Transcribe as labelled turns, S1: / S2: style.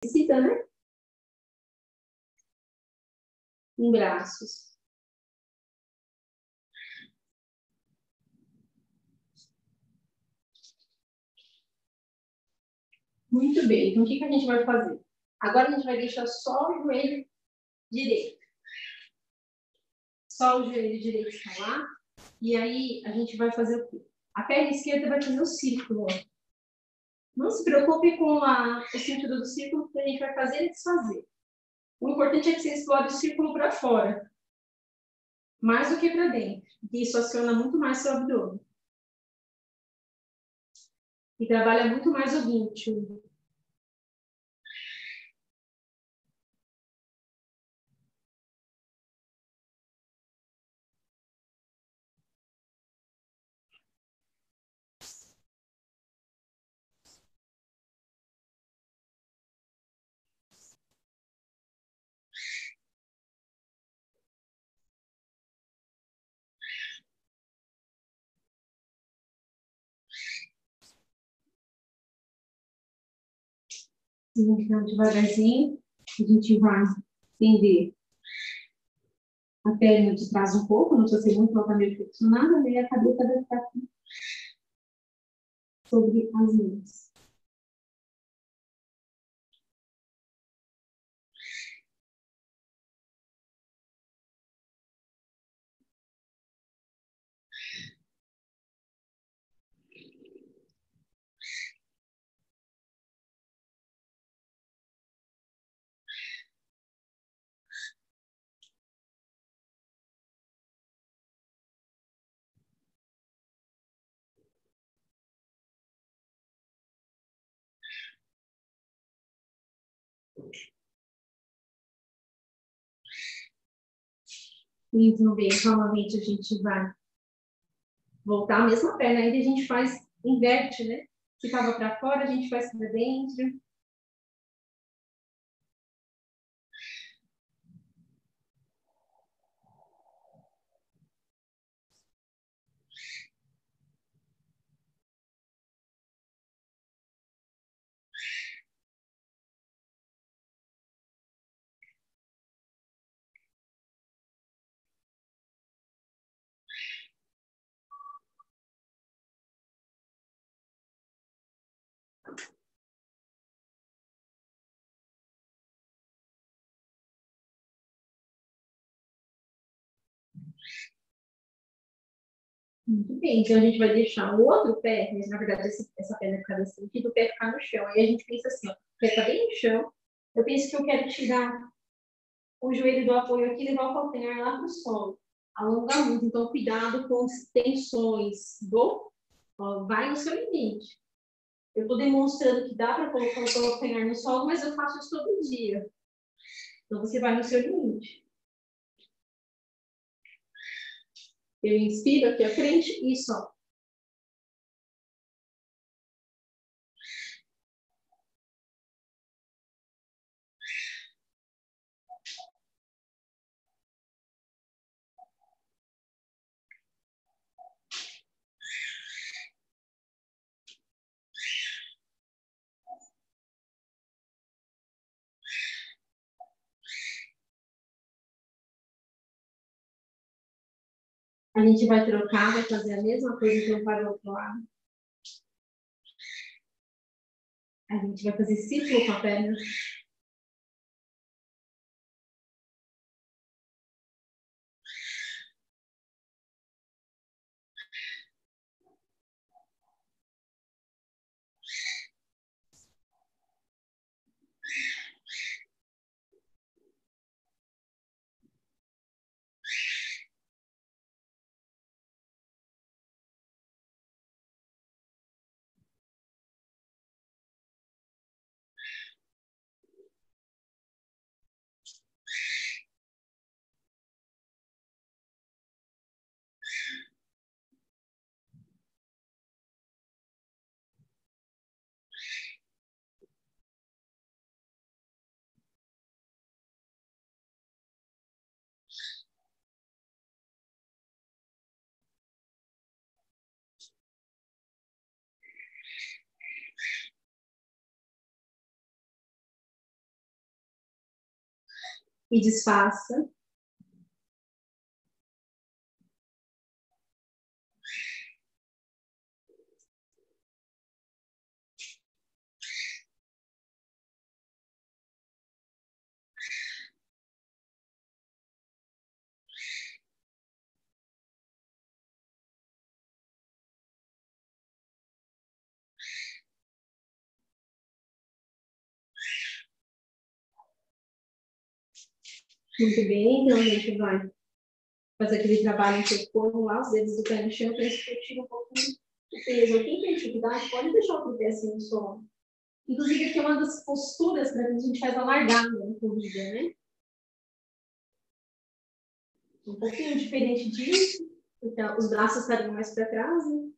S1: parecida, né? Em braços. Muito bem, então o que, que a gente vai fazer? Agora a gente vai deixar só o joelho direito. Só o joelho direito está lá. E aí a gente vai fazer o quê? A perna esquerda vai fazer o círculo. Não se preocupe com a, o sentido do círculo, que a gente vai fazer e desfazer. O importante é que você explore o círculo para fora. Mais do que para dentro. Isso aciona muito mais seu abdômen e trabalha muito mais o glúteo. Então, devagarzinho, a gente vai estender a perna de trás um pouco, não precisa ser muito altamente flexionada, né? e a cabeça vai ficar sobre as mãos. Então, bem, calmamente a gente vai voltar a mesma perna, ainda a gente faz, inverte, né? Se estava para fora, a gente faz para dentro. Muito bem, então a gente vai deixar o outro pé, mas na verdade essa, perna ficar nesse sentido, o pé ficar no chão. Aí a gente pensa assim, ó, o pé está bem no chão, eu penso que eu quero tirar o joelho do apoio aqui e levar o calcanhar lá para o solo. Alonga muito, então cuidado com as tensões do, ó, vai no seu limite. Eu estou demonstrando que dá para colocar o calcanhar no solo, mas eu faço isso todo dia. Então você vai no seu limite. Eu inspiro aqui à frente e solto. A gente vai trocar, vai fazer a mesma coisa eu para o outro lado. A gente vai fazer círculo com a perna. E desfaça. Muito bem, então a gente vai fazer aquele trabalho em lá, os dedos do pé no chão, para discutir um pouquinho o peso. Quem tem dificuldade pode deixar o pé assim no solo. Inclusive, aqui é uma das posturas para que a gente faz a largada na corrida, né? Um pouquinho diferente disso, porque os braços estariam mais para trás, né?